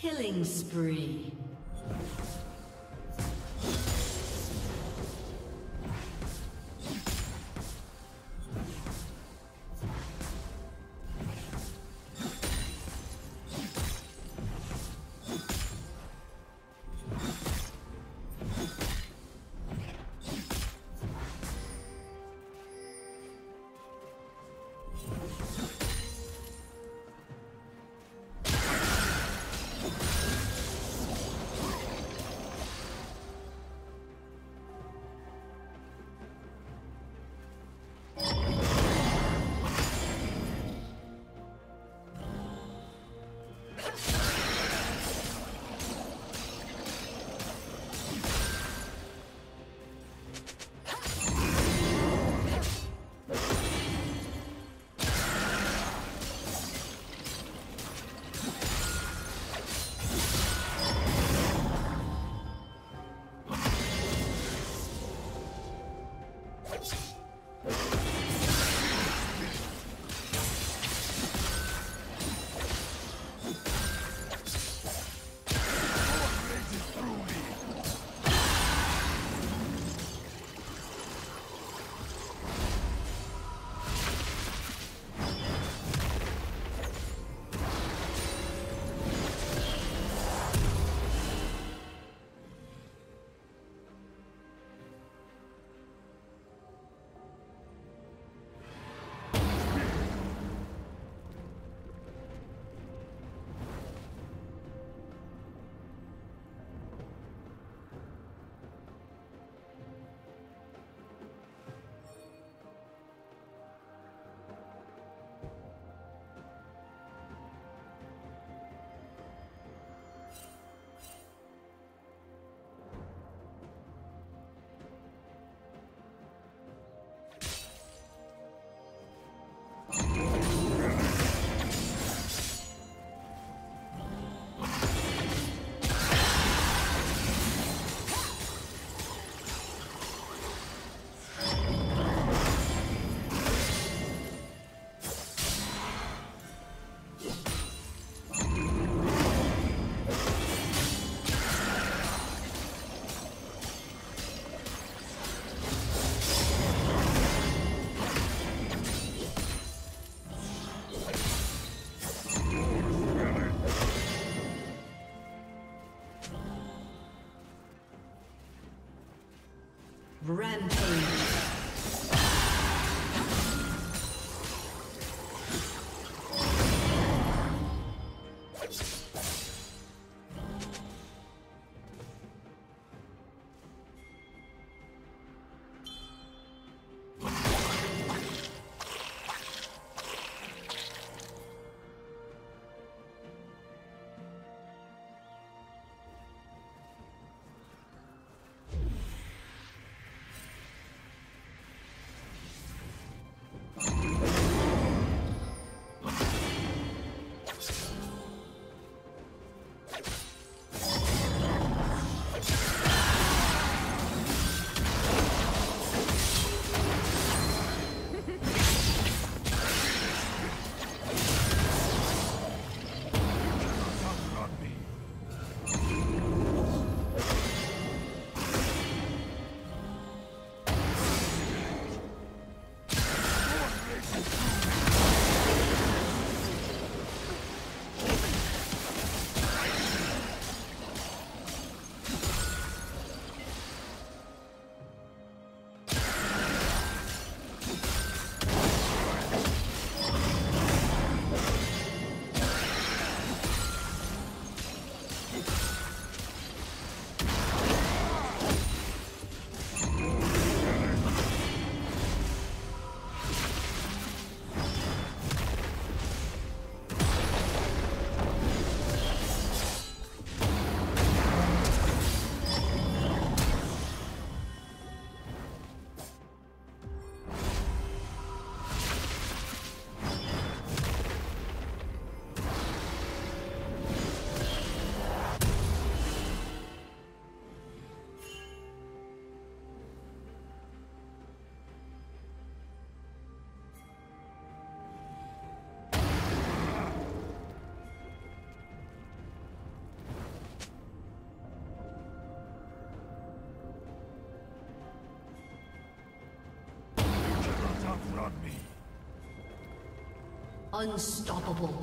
Killing spree. Rampage. on me. Unstoppable.